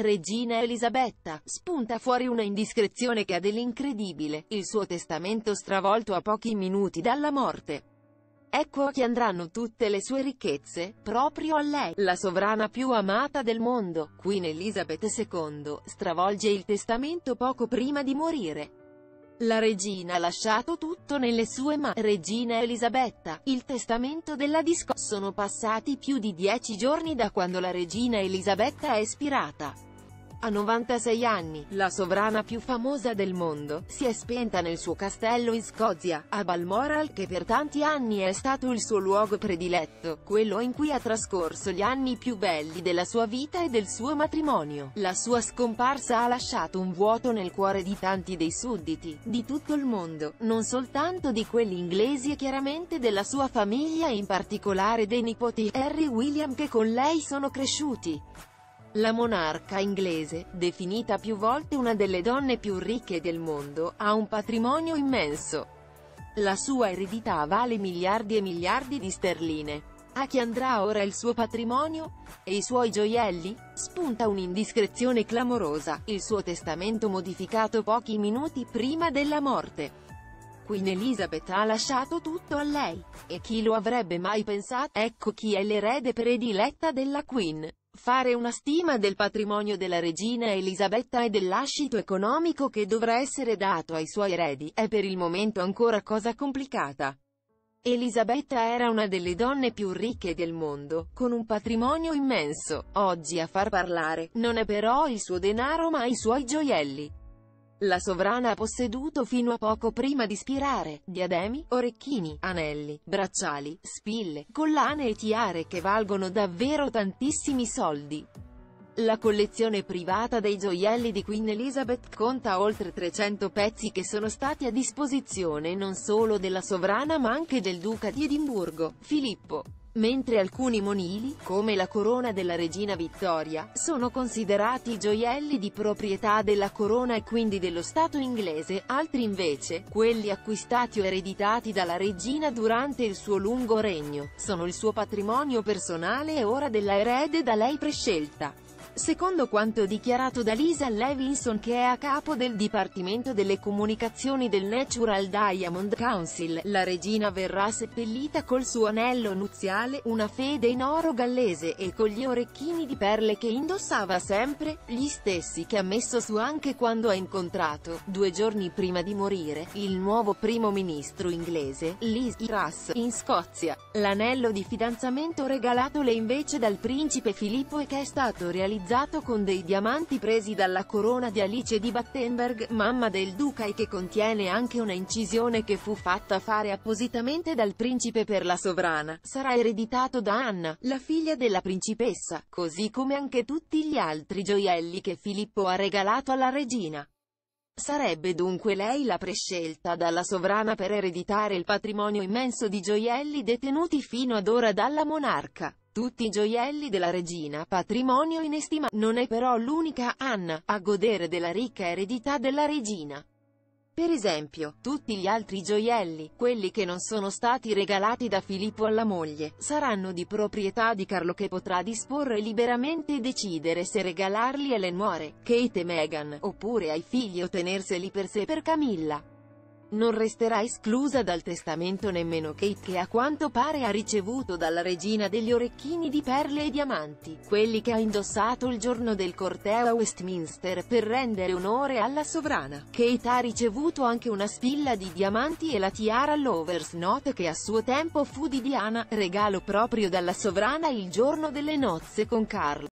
Regina Elisabetta, spunta fuori una indiscrezione che ha dell'incredibile, il suo testamento stravolto a pochi minuti dalla morte. Ecco a chi andranno tutte le sue ricchezze, proprio a lei, la sovrana più amata del mondo. Queen Elizabeth II stravolge il testamento poco prima di morire. La regina ha lasciato tutto nelle sue mani. Regina Elisabetta, il testamento della disco. Sono passati più di dieci giorni da quando la regina Elisabetta è espirata. A 96 anni, la sovrana più famosa del mondo, si è spenta nel suo castello in Scozia, a Balmoral che per tanti anni è stato il suo luogo prediletto, quello in cui ha trascorso gli anni più belli della sua vita e del suo matrimonio. La sua scomparsa ha lasciato un vuoto nel cuore di tanti dei sudditi, di tutto il mondo, non soltanto di quelli inglesi e chiaramente della sua famiglia e in particolare dei nipoti Harry William che con lei sono cresciuti. La monarca inglese, definita più volte una delle donne più ricche del mondo, ha un patrimonio immenso. La sua eredità vale miliardi e miliardi di sterline. A chi andrà ora il suo patrimonio? E i suoi gioielli? Spunta un'indiscrezione clamorosa, il suo testamento modificato pochi minuti prima della morte. Queen Elizabeth ha lasciato tutto a lei. E chi lo avrebbe mai pensato? Ecco chi è l'erede prediletta della Queen. Fare una stima del patrimonio della regina Elisabetta e dell'ascito economico che dovrà essere dato ai suoi eredi, è per il momento ancora cosa complicata. Elisabetta era una delle donne più ricche del mondo, con un patrimonio immenso. Oggi a far parlare, non è però il suo denaro ma i suoi gioielli. La sovrana ha posseduto fino a poco prima di spirare, diademi, orecchini, anelli, bracciali, spille, collane e tiare che valgono davvero tantissimi soldi. La collezione privata dei gioielli di Queen Elizabeth conta oltre 300 pezzi che sono stati a disposizione non solo della sovrana ma anche del duca di Edimburgo, Filippo mentre alcuni monili, come la corona della regina Vittoria, sono considerati gioielli di proprietà della corona e quindi dello Stato inglese, altri invece, quelli acquistati o ereditati dalla regina durante il suo lungo regno, sono il suo patrimonio personale e ora della erede da lei prescelta. Secondo quanto dichiarato da Lisa Levinson che è a capo del Dipartimento delle Comunicazioni del Natural Diamond Council, la regina verrà seppellita col suo anello nuziale, una fede in oro gallese e con gli orecchini di perle che indossava sempre, gli stessi che ha messo su anche quando ha incontrato, due giorni prima di morire, il nuovo primo ministro inglese, Liz Truss, in Scozia. L'anello di fidanzamento regalatole invece dal principe Filippo e che è stato realizzato realizzato con dei diamanti presi dalla corona di Alice di Battenberg, mamma del duca e che contiene anche una incisione che fu fatta fare appositamente dal principe per la sovrana, sarà ereditato da Anna, la figlia della principessa, così come anche tutti gli altri gioielli che Filippo ha regalato alla regina. Sarebbe dunque lei la prescelta dalla sovrana per ereditare il patrimonio immenso di gioielli detenuti fino ad ora dalla monarca tutti i gioielli della regina, patrimonio inestimabile. Non è però l'unica Anna a godere della ricca eredità della regina. Per esempio, tutti gli altri gioielli, quelli che non sono stati regalati da Filippo alla moglie, saranno di proprietà di Carlo che potrà disporre liberamente e decidere se regalarli alle nuore, Kate e Meghan, oppure ai figli o tenerseli per sé per Camilla. Non resterà esclusa dal testamento nemmeno Kate che a quanto pare ha ricevuto dalla regina degli orecchini di perle e diamanti, quelli che ha indossato il giorno del corteo a Westminster per rendere onore alla sovrana. Kate ha ricevuto anche una spilla di diamanti e la tiara Lovers Note che a suo tempo fu di Diana, regalo proprio dalla sovrana il giorno delle nozze con Carlo.